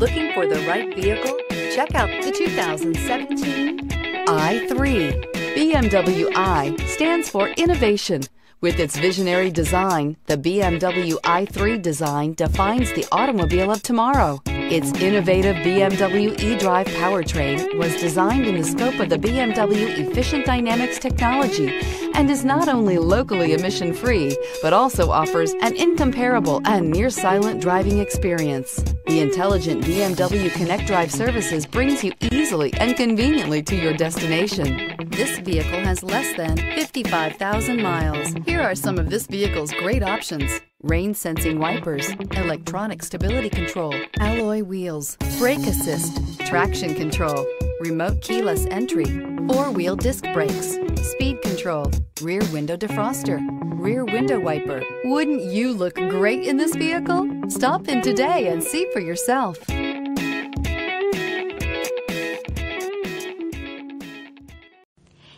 Looking for the right vehicle? Check out the 2017 i3. BMW i stands for innovation. With its visionary design, the BMW i3 design defines the automobile of tomorrow. Its innovative BMW eDrive powertrain was designed in the scope of the BMW Efficient Dynamics technology and is not only locally emission free, but also offers an incomparable and near silent driving experience. The intelligent BMW Connect Drive services brings you easily and conveniently to your destination. This vehicle has less than 55,000 miles. Here are some of this vehicle's great options. Rain sensing wipers, electronic stability control, alloy wheels, brake assist, traction control, remote keyless entry, four wheel disc brakes, speed control, rear window defroster, rear window wiper. Wouldn't you look great in this vehicle? Stop in today and see for yourself.